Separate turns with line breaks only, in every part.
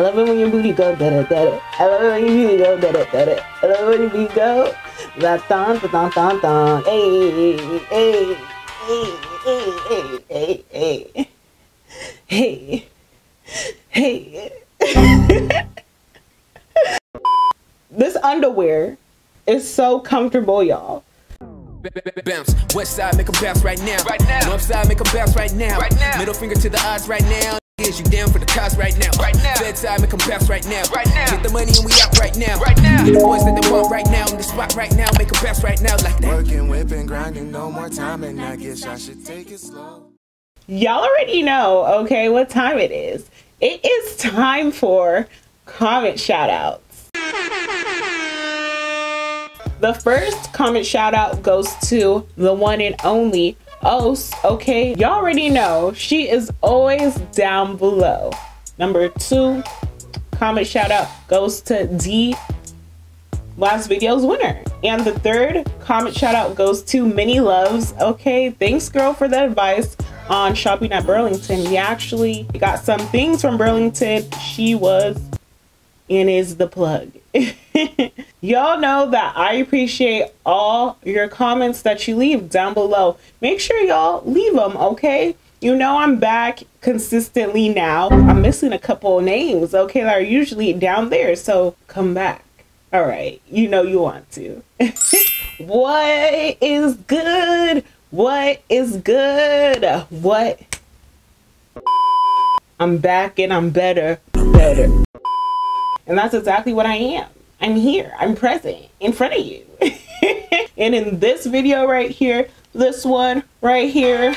I love it when your booty go da da da da. I love it when your booty go da da da da. I love it when your booty go da da da da da da. Hey hey hey hey hey hey hey hey. this underwear is so comfortable, y'all.
Bounce. West side, make a bounce right now. Right now. North side, make a bounce right now. Right now. Middle finger to the odds right now. Is you down for the cause right now? Right now. Bedside, make a bounce right now. Right now. Get the money and we out right now. Right now. Get the boys that they want right now. On the spot right now. Make a bounce right now like that.
Working, whipping, grinding, no more time, and I guess I should take it slow.
Y'all already know, okay, what time it is. It is time for comment shout outs. The first comment shout out goes to the one and only Oh, Os. Okay, y'all already know she is always down below. Number two comment shout out goes to D last video's winner. And the third comment shout out goes to Mini Loves. Okay, thanks girl for the advice on shopping at Burlington. We actually got some things from Burlington. She was and is the plug. y'all know that I appreciate all your comments that you leave down below. Make sure y'all leave them, okay? You know I'm back consistently now. I'm missing a couple names, okay, that are usually down there. So come back. All right, you know you want to. what is good? What is good? What? I'm back and I'm better, better. And that's exactly what I am. I'm here, I'm present in front of you. and in this video right here, this one right here,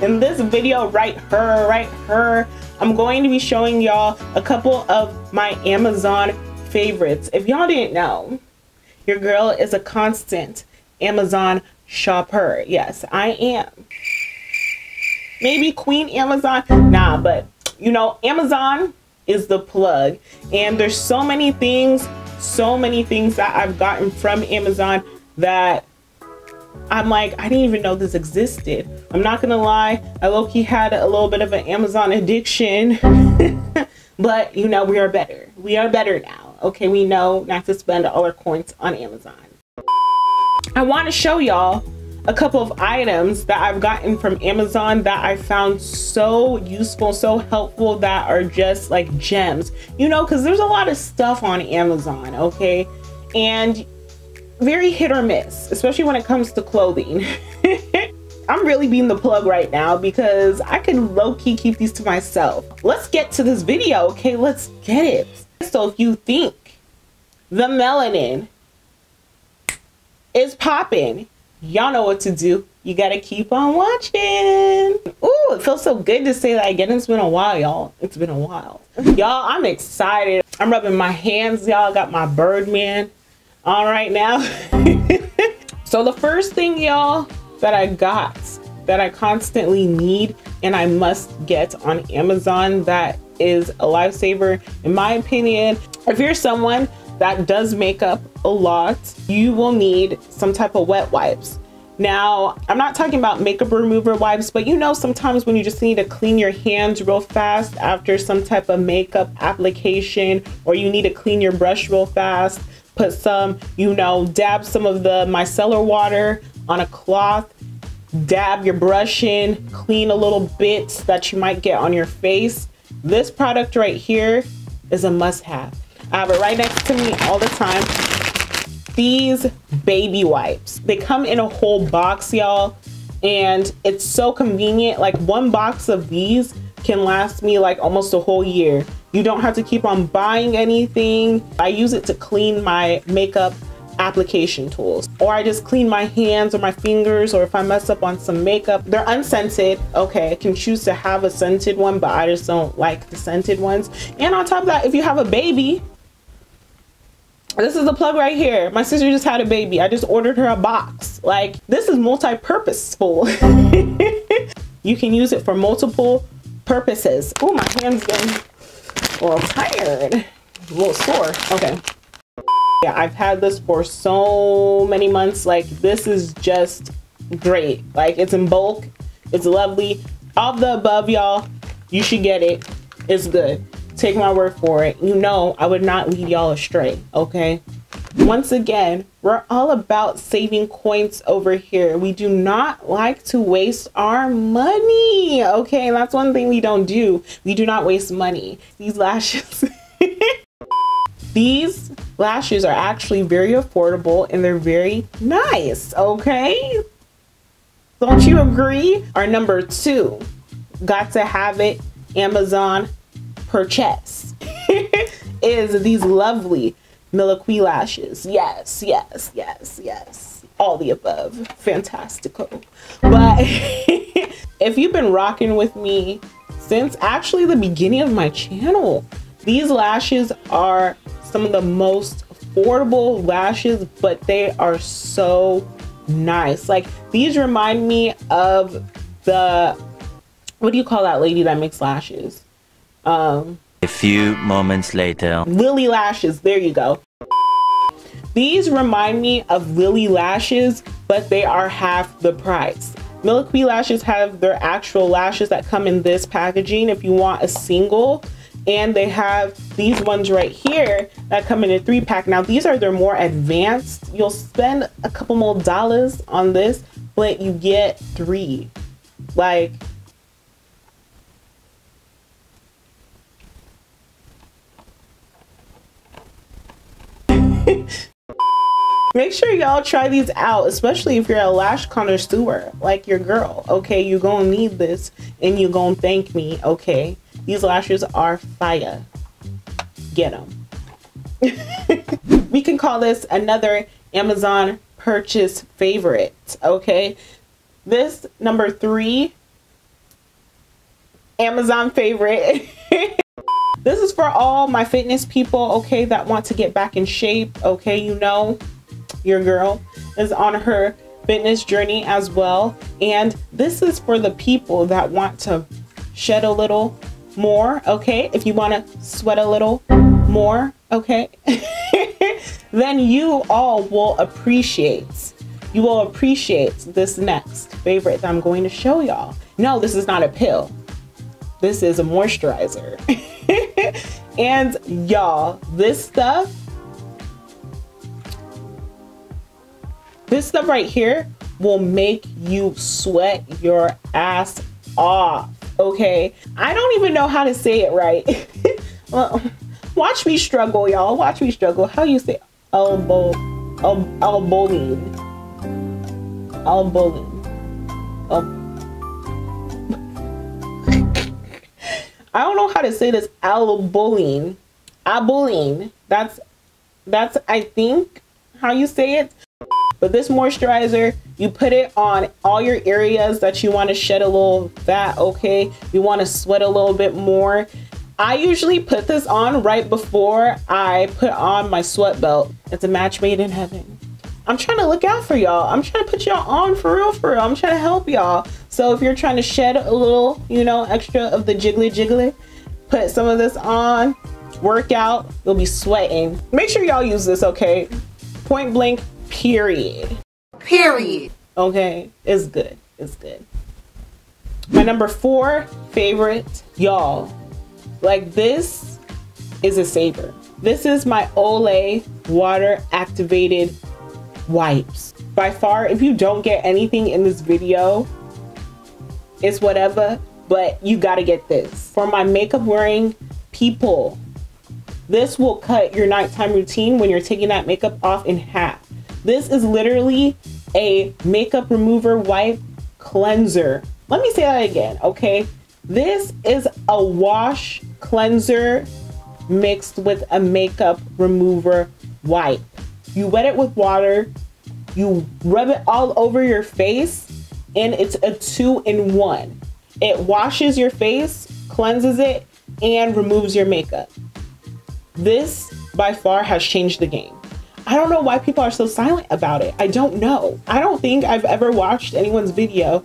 in this video right her right her i'm going to be showing y'all a couple of my amazon favorites. If y'all didn't know your girl is a constant Amazon shopper. Yes, I am. Maybe Queen Amazon. Nah, but you know, Amazon is the plug. And there's so many things, so many things that I've gotten from Amazon that I'm like, I didn't even know this existed. I'm not gonna lie, I low-key had a little bit of an Amazon addiction. but you know, we are better. We are better now okay we know not to spend all our coins on amazon i want to show y'all a couple of items that i've gotten from amazon that i found so useful so helpful that are just like gems you know because there's a lot of stuff on amazon okay and very hit or miss especially when it comes to clothing I'm really being the plug right now because I can low-key keep these to myself. Let's get to this video, okay? Let's get it. So if you think the melanin is popping, y'all know what to do. You gotta keep on watching. Ooh, it feels so good to say that again. It's been a while, y'all. It's been a while. y'all, I'm excited. I'm rubbing my hands, y'all. Got my Birdman on right now. so the first thing, y'all, that I got that I constantly need and I must get on Amazon that is a lifesaver in my opinion. If you're someone that does make up a lot, you will need some type of wet wipes. Now, I'm not talking about makeup remover wipes, but you know sometimes when you just need to clean your hands real fast after some type of makeup application or you need to clean your brush real fast, put some, you know, dab some of the micellar water on a cloth dab your brush in, clean a little bits that you might get on your face. This product right here is a must have. I have it right next to me all the time. These baby wipes. They come in a whole box, y'all, and it's so convenient. Like one box of these can last me like almost a whole year. You don't have to keep on buying anything. I use it to clean my makeup application tools or I just clean my hands or my fingers or if I mess up on some makeup they're unscented okay I can choose to have a scented one but I just don't like the scented ones and on top of that if you have a baby this is the plug right here my sister just had a baby I just ordered her a box like this is multi-purposeful you can use it for multiple purposes oh my hands getting a little tired a little sore okay Yeah, I've had this for so many months. Like this is just great. Like it's in bulk. It's lovely. All the above, y'all, you should get it. It's good. Take my word for it. You know I would not lead y'all astray, okay? Once again, we're all about saving coins over here. We do not like to waste our money, okay? That's one thing we don't do. We do not waste money. These lashes... These lashes are actually very affordable and they're very nice, okay? Don't you agree? Our number two, got to have it, Amazon purchase, is these lovely Mikiwi lashes. Yes, yes, yes, yes. All the above. Fantastical. But if you've been rocking with me since actually the beginning of my channel, these lashes are some of the most affordable lashes, but they are so nice. Like these remind me of the what do you call that lady that makes lashes? Um
a few moments later.
Lilly lashes, there you go. These remind me of Lilly lashes, but they are half the price. Mikiwi lashes have their actual lashes that come in this packaging if you want a single and they have these ones right here that come in a three pack. Now these are their more advanced. You'll spend a couple more dollars on this, but you get three. Like Make sure y'all try these out, especially if you're a lash connoisseur like your girl. Okay, you're gonna need this and you're gonna thank me. Okay, these lashes are fire. Get them. we can call this another Amazon purchase favorite. Okay, this number three Amazon favorite. this is for all my fitness people, okay, that want to get back in shape. Okay, you know your girl is on her fitness journey as well. And this is for the people that want to shed a little more, okay? If you want to sweat a little more, okay? then you all will appreciate. You will appreciate this next favorite that I'm going to show y'all. No, this is not a pill. This is a moisturizer. and y'all, this stuff This stuff right here will make you sweat your ass off, okay? I don't even know how to say it right. well, watch me struggle, y'all. Watch me struggle. How you say elbow, el elbowing, elbowing, el um. I don't know how to say this. Elbowing, elbowing. That's that's I think how you say it. But this moisturizer, you put it on all your areas that you want to shed a little fat, okay? You want to sweat a little bit more. I usually put this on right before I put on my sweat belt. It's a match made in heaven. I'm trying to look out for y'all. I'm trying to put y'all on for real, for real. I'm trying to help y'all. So if you're trying to shed a little, you know, extra of the jiggly jiggly, put some of this on, work out, you'll be sweating. Make sure y'all use this, okay? Point blank, Period.
Period.
Okay, it's good. It's good. My number four favorite, y'all. Like this is a saver. This is my Olay water activated wipes. By far, if you don't get anything in this video, it's whatever, but you gotta get this. For my makeup wearing people, this will cut your nighttime routine when you're taking that makeup off in half. This is literally a makeup remover wipe cleanser. Let me say that again, okay? This is a wash cleanser mixed with a makeup remover wipe. You wet it with water, you rub it all over your face, and it's a two in one. It washes your face, cleanses it, and removes your makeup. This by far has changed the game. I don't know why people are so silent about it. I don't know. I don't think I've ever watched anyone's video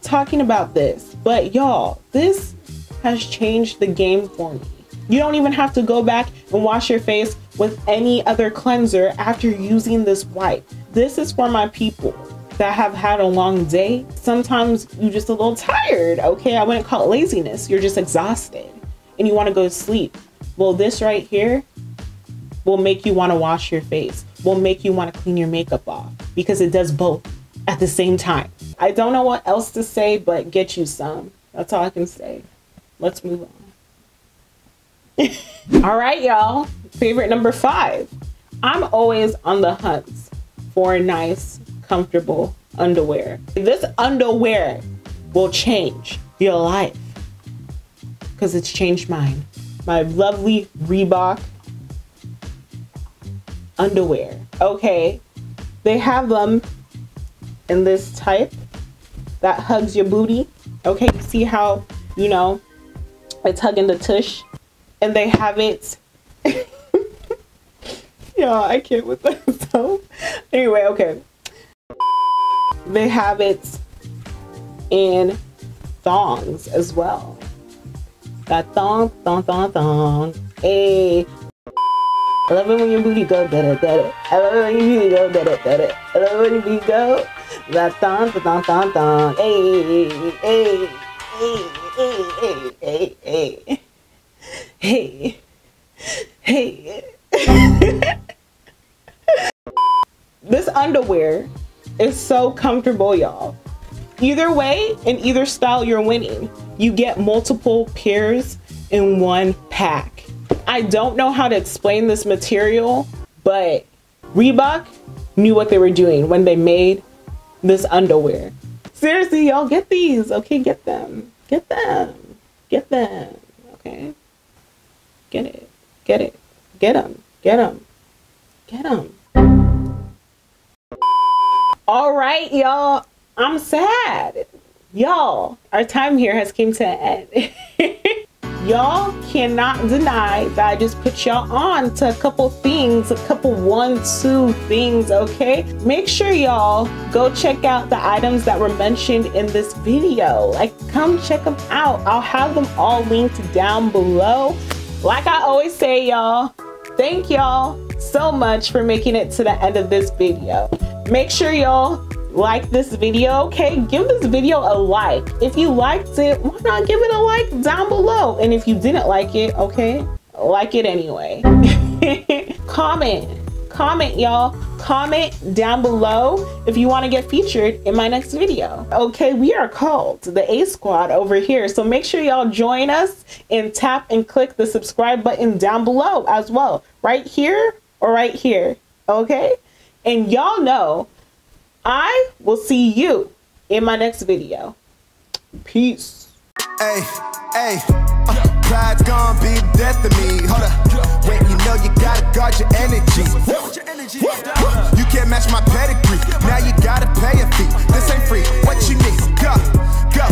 talking about this. But y'all, this has changed the game for me. You don't even have to go back and wash your face with any other cleanser after using this wipe. This is for my people that have had a long day. Sometimes you're just a little tired, okay? I wouldn't call it laziness. You're just exhausted and you want to go to sleep. Well, this right here will make you want to wash your face, will make you want to clean your makeup off because it does both at the same time. I don't know what else to say, but get you some. That's all I can say. Let's move on. all right, y'all. Favorite number five. I'm always on the hunt for nice, comfortable underwear. This underwear will change your life because it's changed mine. My lovely Reebok underwear. Okay, they have them in this type that hugs your booty. Okay, see how, you know, it's hugging the tush. And they have it. yeah, I can't with. So, anyway, okay. They have it in thongs as well. That thong, thong, thong, thong. Hey. I love it when your booty go da da da. I love it when your booty go da da da. I love it when your booty go that thong, thong, thong, thong. Hey, hey, hey, hey, hey, hey, hey, hey. this underwear is so comfortable, y'all. Either way, in either style, you're winning. You get multiple pairs in one pack. I don't know how to explain this material, but Reebok knew what they were doing when they made this underwear. Seriously, y'all get these. Okay, get them. Get them. Get them. Okay. Get it. Get it. Get them. Get them. Get them. All right, y'all. I'm sad. Y'all, our time here has came to an end. y'all cannot deny that I just put y'all on to a couple things, a couple one, two things, okay? Make sure y'all go check out the items that were mentioned in this video. Like, come check them out. I'll have them all linked down below. Like I always say, y'all, thank y'all so much for making it to the end of this video. Make sure y'all like this video, okay? Give this video a like. If you liked it, why not give it a like down below? And if you didn't like it, okay, like it anyway. comment, comment y'all. Comment down below if you want to get featured in my next video. Okay, we are called the A Squad over here. So make sure y'all join us and tap and click the subscribe button down below as well. Right here or right here, okay? And y'all know I will see you in my next video. Peace.
Hey, hey. Uh, pride's gonna be death me. Hold up. When you know you gotta guard your energy. You can't match my pedigree. Now you gotta pay a fee. This ain't free. What you need? Go, go.